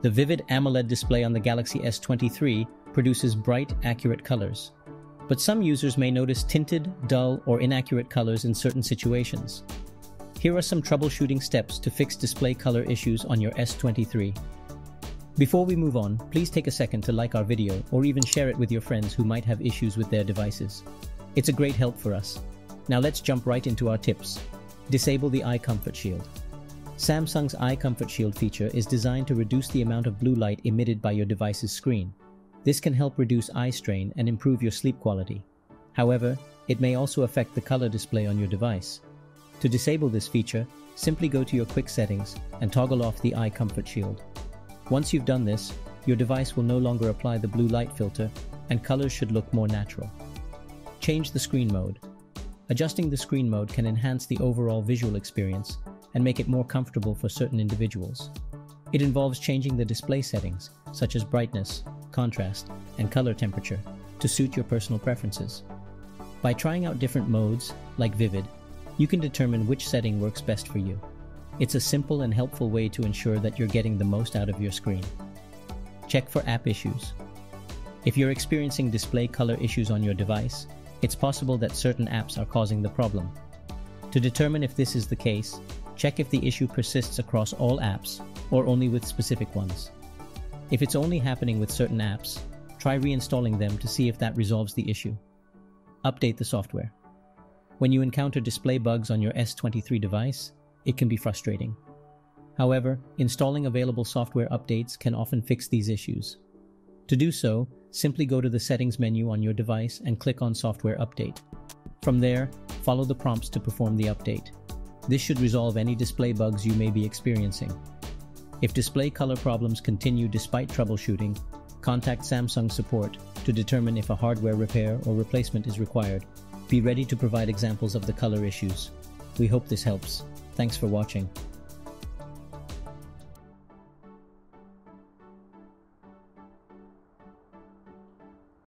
The vivid AMOLED display on the Galaxy S23 produces bright, accurate colors. But some users may notice tinted, dull, or inaccurate colors in certain situations. Here are some troubleshooting steps to fix display color issues on your S23. Before we move on, please take a second to like our video or even share it with your friends who might have issues with their devices. It's a great help for us. Now let's jump right into our tips. Disable the Eye Comfort Shield. Samsung's Eye Comfort Shield feature is designed to reduce the amount of blue light emitted by your device's screen. This can help reduce eye strain and improve your sleep quality. However, it may also affect the color display on your device. To disable this feature, simply go to your quick settings and toggle off the Eye Comfort Shield. Once you've done this, your device will no longer apply the blue light filter and colors should look more natural. Change the screen mode. Adjusting the screen mode can enhance the overall visual experience and make it more comfortable for certain individuals. It involves changing the display settings, such as brightness, contrast, and color temperature, to suit your personal preferences. By trying out different modes, like Vivid, you can determine which setting works best for you. It's a simple and helpful way to ensure that you're getting the most out of your screen. Check for app issues. If you're experiencing display color issues on your device, it's possible that certain apps are causing the problem. To determine if this is the case, check if the issue persists across all apps or only with specific ones. If it's only happening with certain apps, try reinstalling them to see if that resolves the issue. Update the software. When you encounter display bugs on your S23 device, it can be frustrating. However, installing available software updates can often fix these issues. To do so, simply go to the Settings menu on your device and click on Software Update. From there, follow the prompts to perform the update. This should resolve any display bugs you may be experiencing. If display color problems continue despite troubleshooting, contact Samsung support to determine if a hardware repair or replacement is required. Be ready to provide examples of the color issues. We hope this helps. Thanks for watching.